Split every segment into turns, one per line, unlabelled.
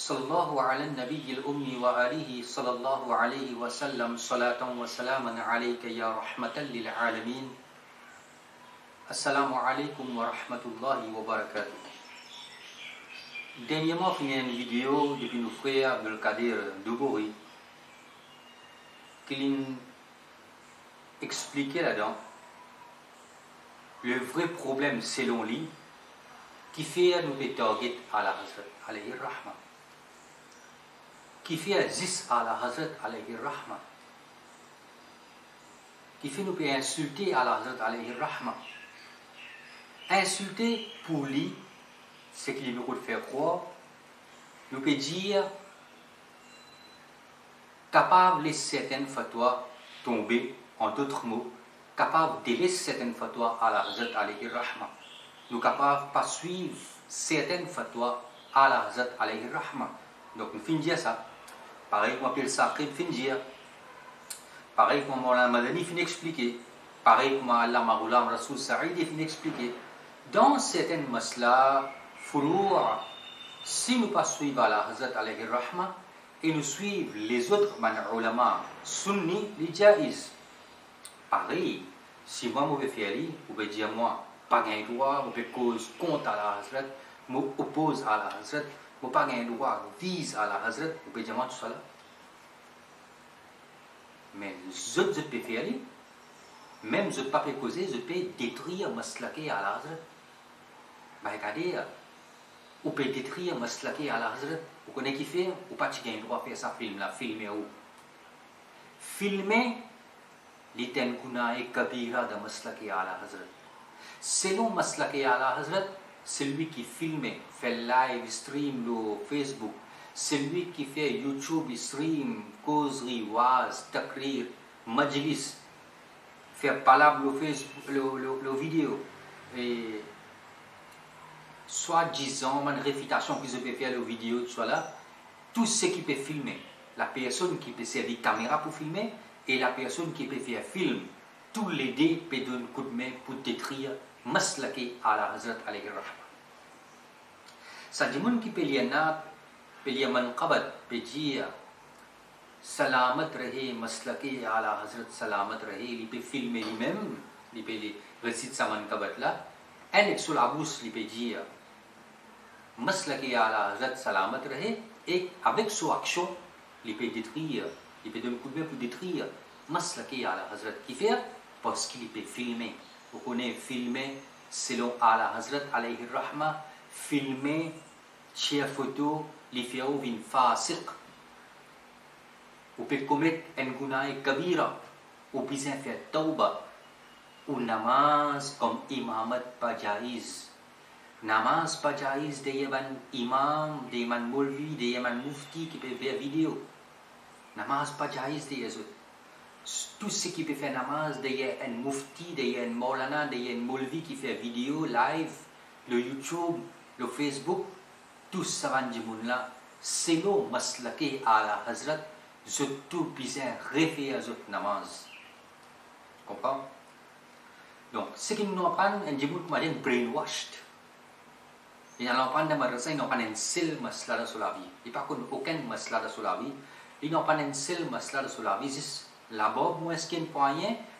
صلى الله على النبي الأمي وآله صلى الله عليه وسلم صلاة وسلاما عليك يا رحمة للعالمين السلام عليكم ورحمة الله وبركاته Dernièrement, il y a une vidéo depuis nos frères Abdelkader Doubouri qui expliquait là-dedans le vrai problème selon lui qui fait nous des targets à la alayhi rahma qui fait zis à la Hazrat alayhi rahma. Qui fait nous insulter à la Hazrat alayhi rahma. Insulter pour lui ce qu'il veut faire croire nous peut dire capable de certaines fatwas tomber en d'autres mots capable de laisser certaines fatwas à la Hazrat alayhi rahma. Nous capables pas suivre certaines fatwas à la Hazrat alayhi rahma. Donc nous finissons ça pareil comme appelle ça finir pareil comme Maulana Madani finit expliquer pareil comme Allah Maghulam Rasoul Sa'id finit expliquer dans certaines furoua si nous pas suivre la Hazrat alayhi rahma et nous suivre les autres ulama sunni les jaiz. Pareil si moi je faire vous pouvez dire moi pas gain droit pouvez cause contre à la Hazrat m'oppose à la Hazrat Upangnya dua, these ala Hazrat upe jamaat salat. Mais je ne peux faire même je ne peux causer, je peux détruire maslaké à l'Azrat. Bah, regardez, ou peut détruire maslaké à l'Azrat. Vous connaissez qui fait, ou pas, le droit de faire ça, film là, filmer où? Filmer, l'iten kuna et kabira de maslaké à l'Azrat. Selon maslaké à l'Azrat, celui qui filme, fait live stream le Facebook, celui qui fait YouTube stream, causerie, waz, takrir, majlis, faire palabre le le, vidéo, et soit disant, une réfutation que je peux faire le vidéo, soit là, tout ce qui peut filmer, la personne qui peut servir caméra pour filmer, et la personne qui peut faire film, tous les deux peuvent donner un coup de main pour détruire مسلکی mesleki ala Hazrat alaihi rahmah. Sajmun ki pilihanat, pilihan qabat, pijia, سلامت رہے مسلکی اعلیٰ حضرت سلامت رہے لپے فلم لی لپے غسید سامن کا بتلا این اکس العبوس لپے جیا مسلکی اعلیٰ حضرت سلامت رہے ایک ابک سو اکشو لی لپے دتقیہ لپے دم کبے پو دتقیہ مسلکی اعلیٰ حضرت کی فیر پس کی لی لپے فلمیں وہ نے فلمیں سلو اعلی حضرت علیہ الرحمہ فلمیں چیفتو لفیو بن فاسق۔ وہ پہ کمیت ان گناہ کبیرہ وہ بیزیں فی توبہ۔ وہ نماز کم امامت پا جائز۔ نماز پا جائز دے یہ من امام، دے من مولوی، دے یہ من مفتی کی پہ بے ویڈیو۔ نماز پا جائز دے یہ زود Tout ce qui peut faire namaz, il y a un mufti, il y a un maulana, il y a un molvi qui fait vidéo, live, le YouTube, le Facebook, tout ça va là. C'est le maslake à la Hazrat, je tout bien refaire zot namaz. Comprends? Donc, ce qui nous apprend, un jibut madin brainwashed. Il y a l'apprend de madrasa, il apprend un seul masla sur la vie. Il n'y a pas aucun masla sur la vie. Il n'a pas un seul masla sur la bob moi ce point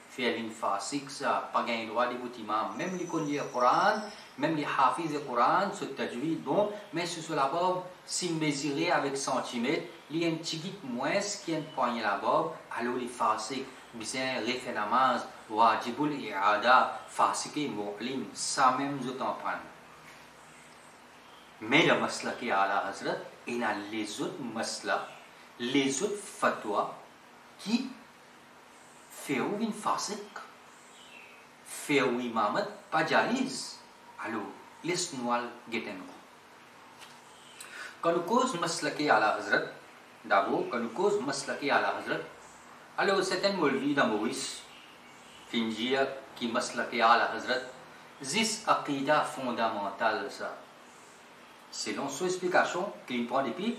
faire une fasik ça pas gain droit de imam même les le Coran même les hafiz le Coran ce tajwid bon mais sur bob si mesurer avec centimètres il y a un petit moins qui est point la bob alors les fasik bien refaire namaz wajibul i'ada fasik mu'lim ça même je t'en mais le masla qui a la hazrat il a les autres masla les autres fatwas qui feu une fasiq, feu imamat pas jaiz. Alors, laisse-nous guetter Quand nous cause maslaki à la Hazrat, d'abord, cause maslaki à la Hazrat, alors c'est un molvi dans fingia qui maslaki à la Hazrat, zis aqida fondamentale ça. Selon son explication, qu'il prend depuis,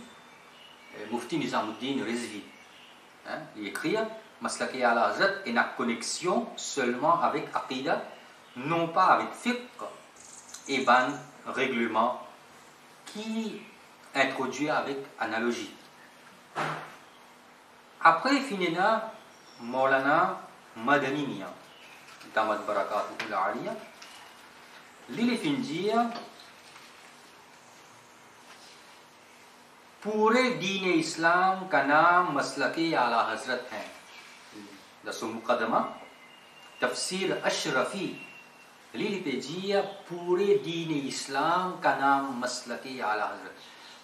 Mufti Nizamuddin Rizvi, hein, il écrit Maslaki al-Hazrat est une connexion seulement avec Aqidah, non pas avec fiqh et ban règlement qui introduire avec analogie. Après, finina Maulana Madani Mia, Damat Barakatuh al-Aliya, l'île findir पूरे दीन इस्लाम का नाम मसलक आला हजरत है dans son Muqaddama, Tafsir Ashrafi, l'Iripédia pourrait dîner islam, kanam, maslaki, ala hazrat.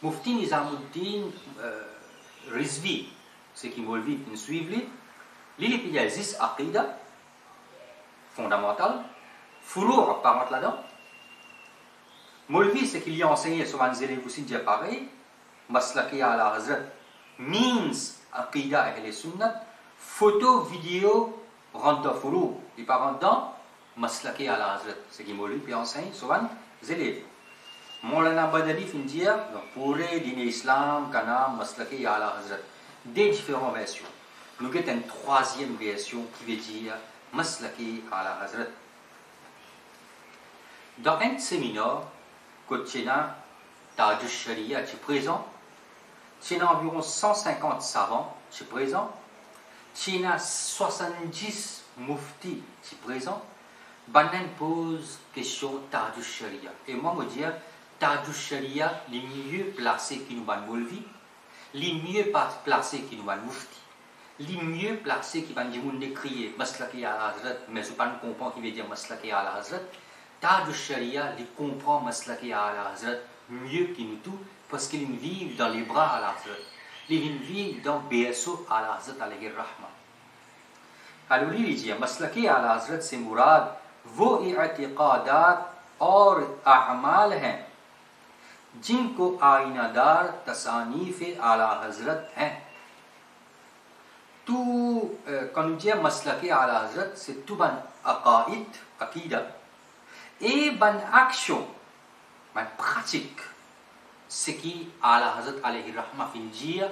Mufti Nizamuddin eh, Rizvi, ceux qui m'ont vu, qui me suivent, l'Iripédia existe, aqida, fondamentale, foulour, par contre là-dedans. Molvi, c'est qu'il y a enseigné, souvent les élèves aussi déjà pareil, maslaki ala hazrat, means aqida et les sunnat, photo, vidéo, rentre dans foulou, et pas rentre dans maslaki à la Hazrat. C'est qui m'oublie, puis enseigne souvent les élèves. Moulana Badali fin dire, pour dîner islam, kana, maslaki à la Des différentes versions. Nous avons une troisième version qui veut dire maslaki à la Hazrat. Dans un séminaire, Kochena Taj Sharia, tu présent, c'est environ 150 savants, tu présent, Tchena 70 muftis qui présent, Banan pose question Taj Sharia. Et moi, me dire, Taj Sharia, les mieux placés qui nous van vie les mieux placés qui nous va mufti, les mieux placés qui vont dire écrire maslaki al hazrat, mais je ne comprends qui veut dire maslaki al hazrat. Taj sharia les comprend maslaki al hazrat mieux que nous tous parce qu'ils vivent dans les bras al لیکن وی Livinliğe idam beyesu ala حضرت علیہ الرحمہ۔ حلولی لیجیے مسلک اعلیٰ حضرت سے مراد وہ اعتقادات اور اعمال ہیں جن کو آئینہ دار تصانیف اعلیٰ حضرت ہیں۔ تو کنجے جی، مسلک اعلیٰ حضرت سے تو بن عقائد، عقیدہ۔ اے بن اکشو بن پخچک۔ Ce qui? Ala hazrat alayhi rahma fin dire,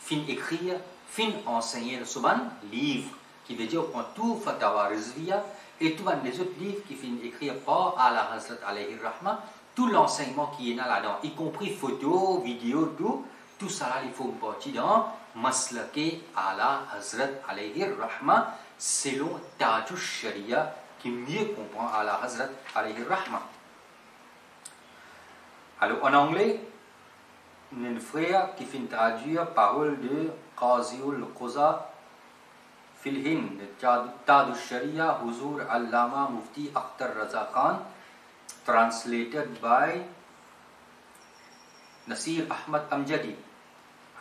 fin écrire, fin enseigner ban livre, qui veut dire qu'on tout fatawa rizviya, et tout les autres livres qui fin écrire par ala hazrat alayhi rahma, tout l'enseignement qui est là-dedans, y compris photos, vidéos, tout, tout ça, il faut une partie dans Maslake ala Hazrat alayhi rahma, selon Taju Sharia, qui mieux comprend ala Hazrat alayhi rahma. Alors en anglais, من فريا كي فين تراجير بارول دو قاضي القزا في الهند تاد الشريعة حضور علامة مفتي أختر رضا خان translated by نصير أحمد أمجدي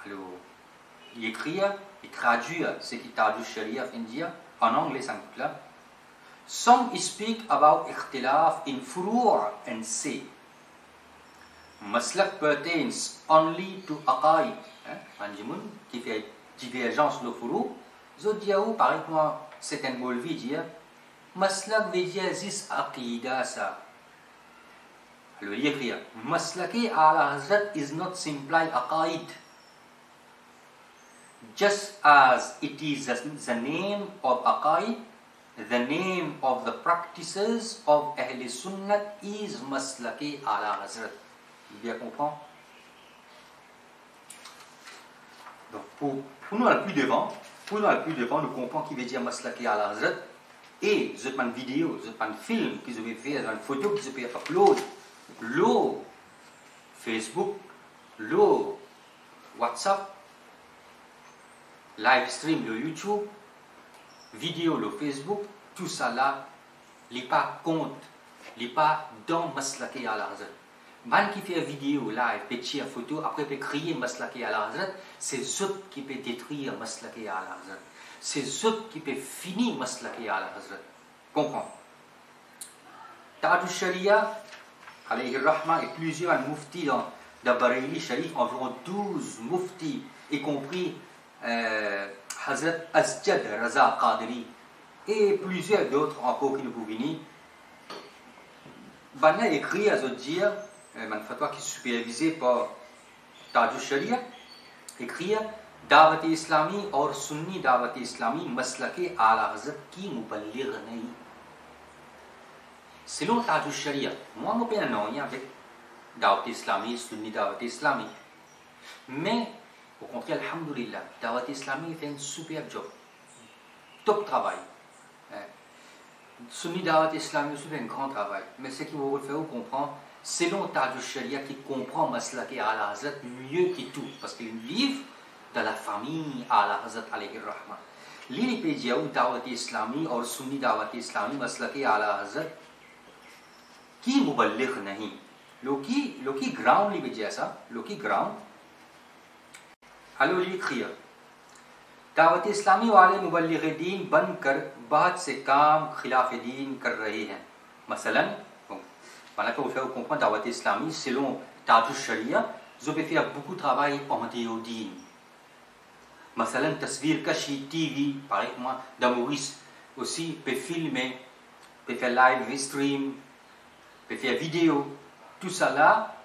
حلو يكريا يتراجير سكي تاد الشريعة في انديا en anglais en clair. Some speak about اختلاف in فروع and sea. Maslak pertains only to aqaid. Manjimun qui fait divergence de furu'. Zodiaou, par exemple, c'est un bolvi dire Maslak dire zis aqida ça. Alors il écrit Maslaki ala Hazrat is not simply aqaid. Just as it is the name of aqaid, the name of the practices of Ahl Sunnat is Maslaki ala Hazrat. Bien comprend Donc pour, pour nous aller plus devant, pour nous aller plus devant, nous comprenons qui veut dire Maslaki ala Hazrat. Et je prends une vidéo, je prends un film que je vais faire, une photo que je peux upload le Facebook, le WhatsApp, live stream le YouTube, vidéo le Facebook, tout ça là, n'est pas compte, n'est pas dans Maslaki al Hazrat. Man qui fait vidéo, live, petit photo, après peut créer Maslaki al Hazrat, c'est eux qui peut détruire Maslaki al Hazrat. C'est eux qui peut finir Maslaki al Hazrat. Comprends? Tadu Sharia, alayhi rahma, et plusieurs muftis dans, Bareilly Sharif, environ 12 muftis, y compris euh, Hazrat Asjad Raza Qadri, et plusieurs d'autres encore qui nous venir. Bana écrit à dire, un fatwa qui est supervisé par Tajus Sharia, écrit Dawat इस्लामी और सुन्नी दावत इस्लामी मसला के आला हजरत की मुबलिग नहीं selon Taj Sharia, moi, je n'ai rien avec Dawat Islami, Sunni Dawat Islami. Mais, au contraire, Alhamdulillah, Dawat Islami fait un super job. Top travail. Hein. Sunni Dawat Islami aussi fait un grand travail. Mais ce qu'il vous faire comprendre, selon Taj Sharia, qui comprend Maslak al Hazrat mieux que tout, parce qu'il vit dans la famille al Hazrat alayhi rahma. L'île پہ جاؤ دعوت اسلامی اور سنی دعوت اسلامی مسلک اعلی حضرت کی مبلغ نہیں لوکی لوکی گراؤنڈ لی جیسا لوکی گراؤنڈ الو خیر دعوت اسلامی والے مبلغ دین بن کر بہت سے کام خلاف دین کر رہے ہیں مثلاً Voilà qu'on fait comprendre dans l'Awat Islami, selon Tadou Sharia, vous avez fait beaucoup de travail en théodine. Masalan, Tasvir Kashi TV, pareil que moi, dans Maurice aussi, peut filmer, peut faire live, stream, peut faire vidéo. Tout ça là,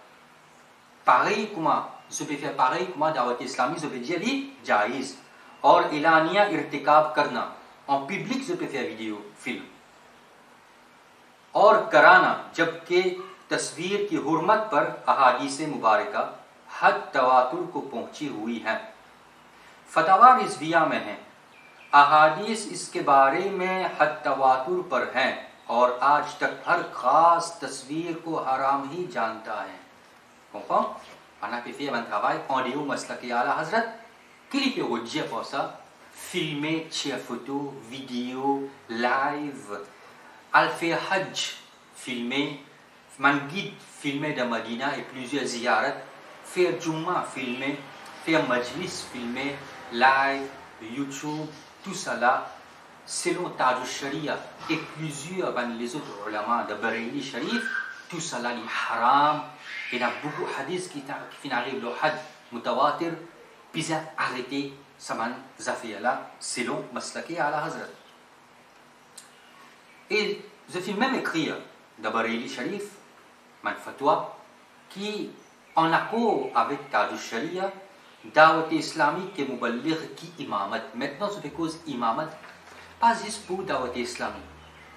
pareil que moi, vous avez fait pareil que moi dans l'Awat Islami, vous avez dit, jaiz. Or, il a ilania irtikab karna. En public, je peux faire vidéo, film. اور کرانا، جبکہ تصویر کی حرمت پر احادیث مبارکہ حد تواتر کو پہنچی ہوئی ہیں۔ فتوہ رزویہ میں ہیں۔ احادیث اس کے بارے میں حد تواتر پر ہیں اور آج تک ہر خاص تصویر کو حرام ہی جانتا ہے۔ آڈیو مسلک اعلیٰ حضرت۔ کلی کلپ غجیہ پوسا۔ فیلمیں چھے فوٹو، ویڈیو، لائیو۔ Al-Fi Hajj, filmer, man guide filmer de Madina et plusieurs ziyarat, faire Jumma, filmer, faire Majlis, filmer, live, YouTube, tout là, selon Taj Sharia et plusieurs ben, les autres ulama de Bareilly Sharif, tout là est haram. Il y a beaucoup de hadiths qui, qui arrivent le had mutawatir, puis arrêté saman zafia là, selon Maslaki ala Hazrat. Et je fais même écrire de Bareilly Sharif, fatwa, qui en accord avec Taj Sharia, Dawat islamique et Muballigh qui imamat. Maintenant, je fais cause imamat pas juste pour Dawat Islami,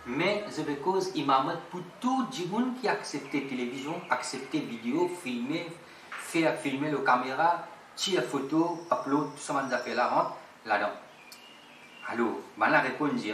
mais c'est cause imamat pour tout le monde qui accepte la télévision, accepte la vidéo, filmer, faire filmer la caméra, tirer photo, upload, tout ça, ça fait la honte là-dedans. Alors, मैंने répondu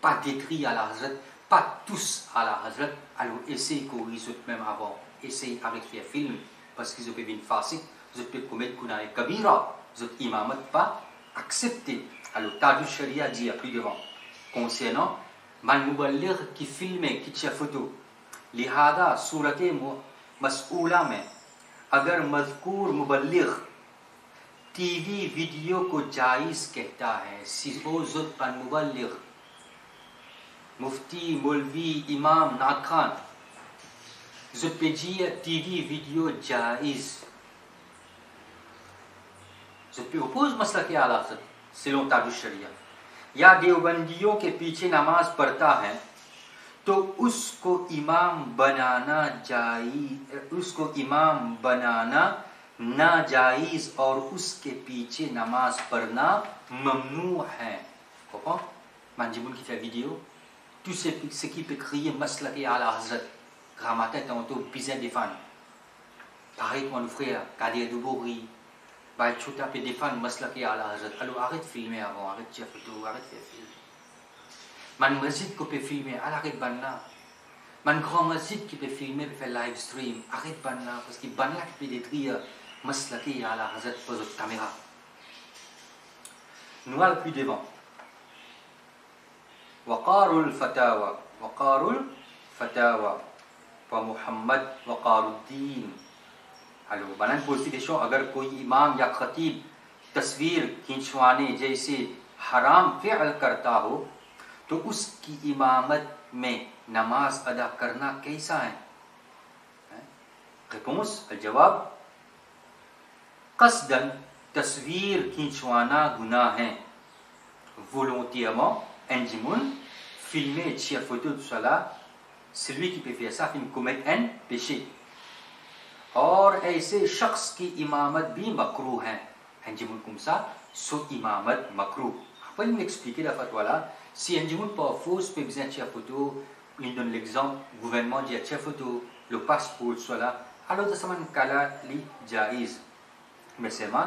pas détruit à la hazrat pas tous à la hazrat alors essaye corriger même avant essaye avec les films parce qu'ils ont fait une facile ils ont commettre kuna kabira votre imamat pas accepté. Alors, Tadou Sharia dit à plus devant, concernant man muballigh qui filme, qui tient photo, लिहाजा सूरत मसूला में अगर मजकूर मुबल्लिग TV video को जायज़ कहता है सिबोजुत मुबल्लिग مفتی، مولوی، امام ناکان زپیجیہ ٹی وی ویڈیو جائز۔ زپی اپوز مسئلہ کے اعلیٰ سلوں تاب شریعہ۔ یا دیوبندیوں کے پیچھے نماز پڑھتا ہے، تو اس کو امام بنانا جائز اس کو امام بنانا ناجائز اور اس کے پیچھے نماز پڑھنا ممنوع ہے۔ ہاں؟ مانجیبون کی ویڈیو۔ Tout ce, ce qui peut crier Masla et Ala Hazrat, Ramata tantôt des fans. Pareil que mon frère, Kadir Doubouri, Baï Chouta peut défendre Masla et Ala Hazrat. Alors arrête de filmer avant, arrête de faire photo, arrête de faire film. Man masjid ko peut filmer, arrête de banna. Man grand masjid qui peut filmer, peut faire live stream, arrête de banna, parce que banna qui peut détruire Masla et Ala Hazrat pour votre caméra. Allons plus devant. وقار الفتاوى وقار الفتاوى. و محمد وقار الدین ہلو بنان پوچھتی دیشو اگر کوئی امام یا خطیب تصویر کھینچوانے جیسے حرام فعل کرتا ہو، تو اس کی امامت میں نماز ادا کرنا کیسا ہے؟ رپونس الجواب قصدن تصویر کھینچوانا گناہ ہے۔ Anjimoun, filmer, tirer photo, tout cela, celui qui peut faire ça, il commet un péché. और ऐसे शख्स की इमामत भी मकरू है अंजुमन कुमसा सो इमामत Makru Après, il m'expliquait la fatwa là. Si un monde pas fausse, peut besoin de photo, il donne l'exemple, le gouvernement dit à photo, le passeport, soit là. Alors, dans ce cas-là, li jaiz. Mais seulement,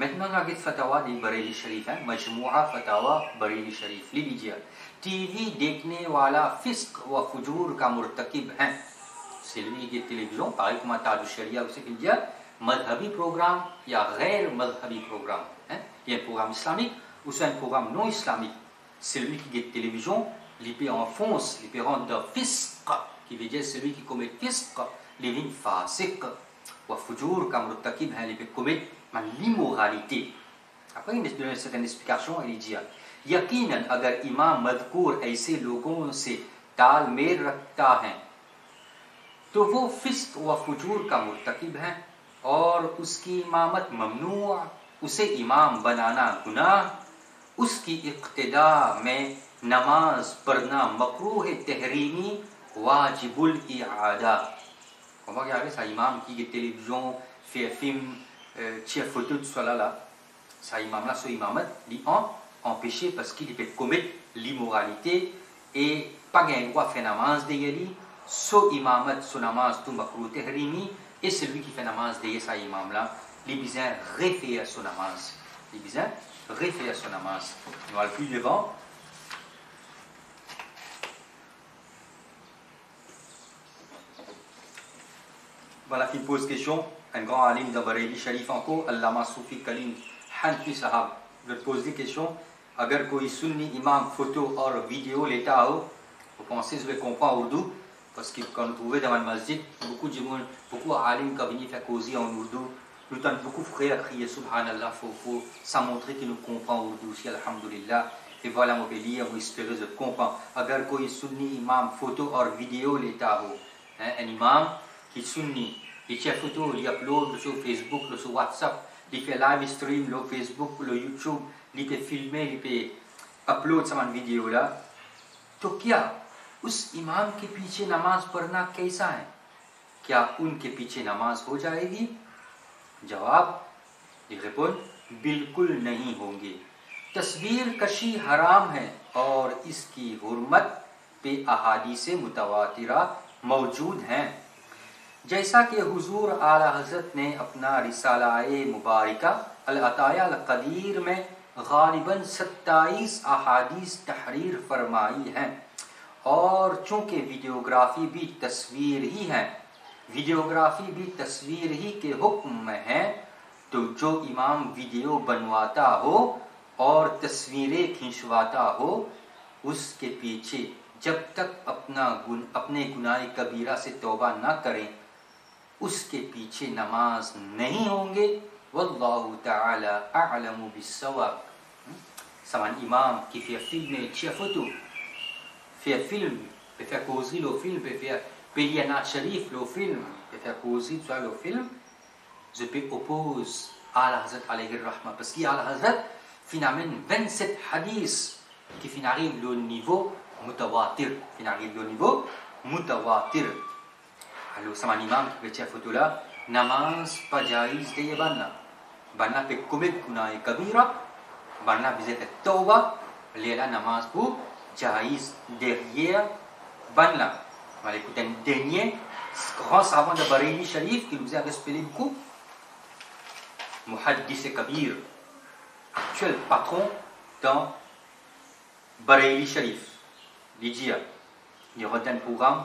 Maintenant, la guide فتاوا دی بریلی شریف ہے مجموعہ فتاوا بریلی شریف لیجیے ٹی وی دیکھنے والا فسق و فجور کا مرتقب ہے سلوی کی ٹیلی ویژن تاریخ میں تاج الشریعہ اسے لیجیے مذہبی پروگرام یا غیر مذہبی پروگرام یہ پروگرام اسلامی اسے ان پروگرام نو اسلامی سلوی کی ٹیلی ویژن آن فونس fonce les parents de fisq. Qui veut dire celui qui commet fisq les lignes fasiq و فجور کا مرتقب ہے لپے کمیت لمورالٹی آپ کو explication لیجیے یقیناً اگر امام مذکور ایسے لوگوں سے تال میل رکھتا ہے تو وہ فسق و فجور کا مرتکب ہے اور اس کی امامت ممنوع اسے امام بنانا گناہ اس کی اقتداء میں نماز پڑھنا مقروح تحریمی واجب العادہ امام کی یہ ٹیلی ویژن tire photo, cela là. Ça, imam là, ce imamat, dit en empêché parce qu'il peut commettre l'immoralité et pas gagner droit faire namaz de yali, so imamat so namaz tu makruh tahrimi et celui qui fait namaz de sa imam là, il besoin refaire son namaz. Il besoin refaire son namaz. On va plus devant. Voilà qui pose question Un grand alim de Bareilly Sharif encore, Allama Soufi Kalim Hanfi Sahab. Je te pose des questions. अगर कोई सुन्नी इमाम फोटो और वीडियो लेता हो vous pensez je vais comprendre ourdou parce que quand on trouvait dans ma masjid beaucoup de monde beaucoup alim qui venaient faire causer en ourdou nous avons beaucoup de frères crier subhanallah faut faut ça montrer qu'ils nous comprennent ourdou si alhamdulillah et voilà mon lire vous espérez de comprendre अगर कोई सुन्नी इमाम फोटो और वीडियो लेता हो un imam qui sunni li c'è futuro, li upload su Facebook, lo su WhatsApp, li fai live stream, lo Facebook, lo YouTube, li te filme, li pe upload saman ویڈیو لا تو کیا Us imam کے پیچھے نماز پڑھنا کیسا ہے کیا ان کے پیچھے نماز ہو جائے گی جواب بالکل نہیں ہوں گے تصویر کشی حرام ہے اور اس کی حرمت پہ احادیث متواترہ موجود ہیں جیسا کہ حضور اعلی حضرت نے اپنا رسالہ مبارکہ العطایا القدیر میں غالباً ستائیس احادیث تحریر فرمائی ہیں۔ اور چونکہ ویڈیوگرافی بھی تصویر ہی ہے، ویڈیوگرافی بھی تصویر ہی کے حکم میں ہے، تو جو امام ویڈیو بنواتا ہو اور تصویریں کھینچواتا ہو، اس کے پیچھے جب تک اپنا گن اپنے گناہ کبیرہ سے توبہ نہ کریں उसके पीछे नमाज नहीं होंगे Wallahu ta'ala a'lamu bis-sawab. C'est un imam qui fait filmer, qui photo. Fait film, peut faire causer le film, peut faire payer un sharif le film, peut faire causer sur le film. Je peux opposer à la Hazrat alayhi rahma. Parce qu'il y a la Hazrat, finalement, 27 hadiths qui finissent au niveau mutawatir. Finissent au niveau mutawatir. C'est un imam cette photo-là. Namaz pas de banna. Banna pe commit kuna kabira. Banna. Lela derrière. On va un dernier grand savant de Bareilly Sharif qui nous a respecté beaucoup. Kabir, actuel patron dans Bareilly Sharif. Lydia. Il un programme,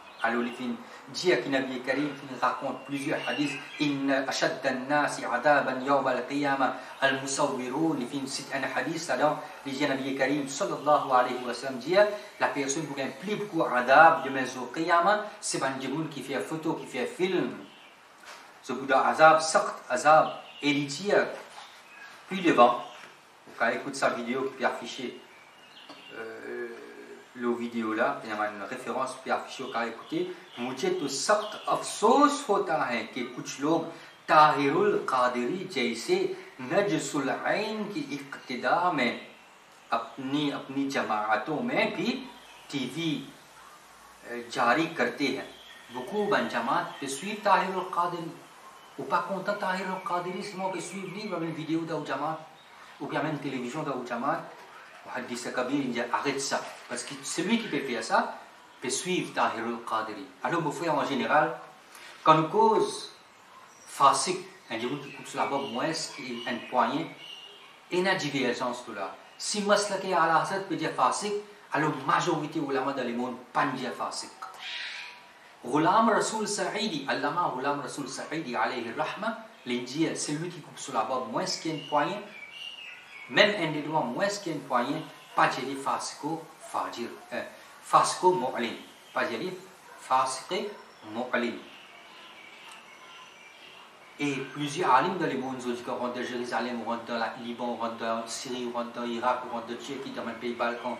الولفين جيا كي نبي كريم في غاكون بليزيو حديث إن أشد الناس عذابا يوم القيامة. المصورون في سيت أنا حديث هذا اللي جي نبي كريم صلى الله عليه وسلم جيا لا بيرسون بوغان بلي عذاب يوم القيامه سي بان جيبون كي فيها فوتو كي فيها فيلم سو بودا عذاب سقط عذاب اللي جيا بلي ديفون كاي سا فيديو كي بيافيشي لو ویڈیو لا ریفرنس پی افشو کا کتے مجھے تو سخت افسوس ہوتا ہے کہ کچھ لوگ طاہر القادری جیسے نجس العین کی اقتداء میں اپنی اپنی جماعتوں میں بھی ٹی وی جاری کرتے ہیں وقوباً جماعت تصویر طاہر القادری اوپا کونتا طاہر القادری سمو تصویر نہیں ویڈیو دا جماعت اوپیا من دا جماعت une Hadith Kabir, il dit arrête ça. Parce que celui qui peut faire ça peut suivre Tahir al-Qadiri. Alors, mon frère, en général, quand on cause fasik, un jour qui sur la moins un poignet, et une divergence là. Si maslaki à la peut dire fasik, alors majorité ulama dans le monde pas dire fasik. Ghulam Rasul Sa'idi, Allama Rasul qui coupe sur la qu'un même qu'un poignet, pas dire fasiko fajir, euh, fasiko mu'lim, pas dire fasiko mu'lim. Et plusieurs dans les mondes qui rentrent de Jérusalem, rentrent dans le rentrent dans Syrie, rentrent dans l'Irak, rentrent dans Tchéquie, dans les pays Balkans,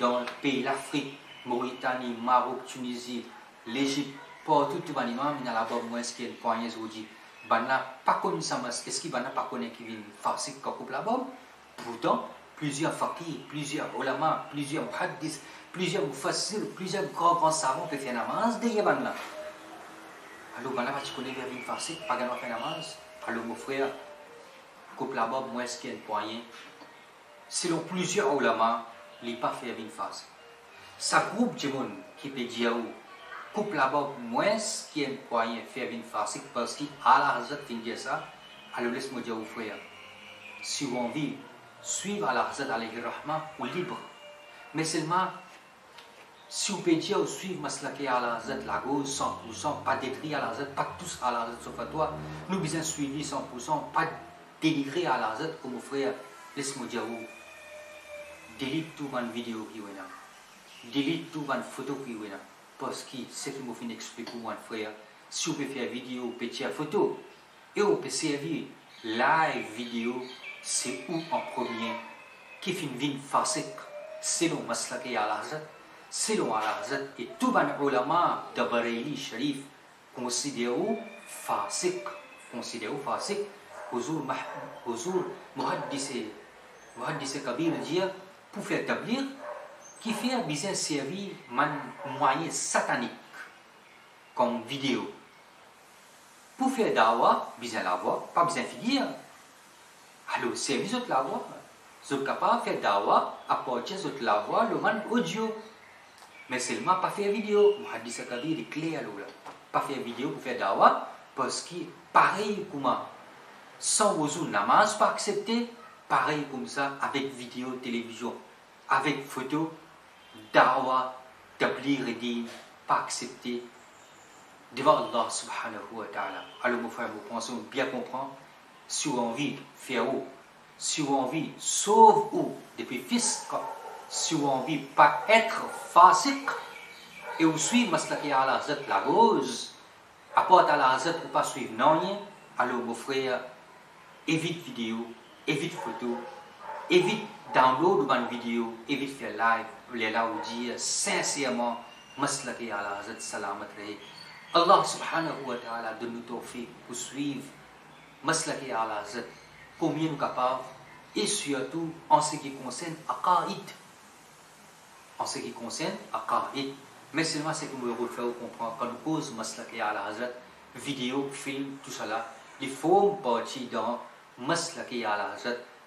dans le pays l'Afrique, Mauritanie, Maroc, Tunisie, l'Égypte, partout, tout le monde, a la bonne moins qu'un poignet, je est-ce qu'il Bana pas connu qui vient? Pourtant, plusieurs fakir, plusieurs ulama, plusieurs muhaddis, plusieurs mufassir, plusieurs grands, grands savants peuvent faire namaz de Yaman là. Alors, maintenant, tu connais bien une farci, pas gagnant faire namaz. Alors, mon frère, coupe la bob, moi, est-ce qu'il y a poignet? Selon plusieurs ulama, il n'est pas fait une farci. Ça groupe de monde qui peut dire coupe la bob, moi, est-ce qu'il y a poignet faire une farci parce a la raison de dire ça? Alors, laisse-moi dire au frère, si vous envie, suivre Allah rahma ou libre. Mais seulement, si vous pouvez dire suivre Maslaki Allah la gauche 100%, pas détruire Allah pas tous Allah sauf à toi, nous besoin suivre 100%, pas dénigrer Allah comme frère, laisse-moi dire où. Delete tout mon vidéo qui est là. Delete tout mon photo qui est là. Parce que ce qui m'a fait expliquer mon frère, si vous pouvez faire vidéo, petite photo, et vous pouvez servir live vidéo c'est où en premier une vie fasik? Selon Maslaki al-Hazrat, selon al-Hazrat et tout les ulama de Bareilly Sharif considèrent fasik, considèrent fasik, Huzur, Huzur Muhaddis Muhaddis Kabir dit pour faire établir qui fait besoin servir un moyen satanique comme vidéo. Pour faire dawa, besoin la voix, pas besoin de dire. Alors, service de la voix, vous êtes capable de faire dawa, apporter la voix, le man audio. Mais seulement pas faire vidéo. Muhaddis Kabir est clair là. Pas faire vidéo pour faire dawa, parce que pareil comme sans vous namaz pas accepté, pareil comme ça avec vidéo, télévision, avec photo, dawa, tablir et din, pas accepté devant Allah subhanahu wa ta'ala. Alors mon frère, vous pensez bien comprendre, faire où, si on envie sauve où, depuis fisc, si on envie pas être facile, et on suit maslaki ala la rose, apporte à la pour pas suivre non alors mon frère, évite vidéo, évite photo, évite download une vidéo, évite faire live, les là où dire sincèrement, maslaki ala hazat salamat rahe. Allah subhanahu wa ta'ala donne nous tawfiq pour suivre maslaki ala combien nous capables, et surtout en ce qui concerne aqaïd. En ce qui concerne aqaïd. Mais seulement c'est que nous faire comprendre quand nous cause maslaki ala vidéo, film, tout cela, il faut partie dans maslaki ala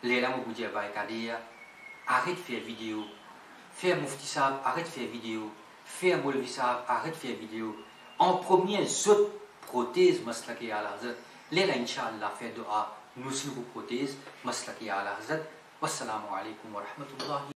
les lames dire arrête de faire vidéo, faire sahab, arrête de faire vidéo, faire molvi arrête de faire vidéo. En premier, zut prothèse maslaki ala لینا انشاءاللہ فی دعا نوسلوب کو تیز مسلک آلہ حضرت والسلام علیکم ورحمۃ اللہ